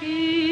Peace.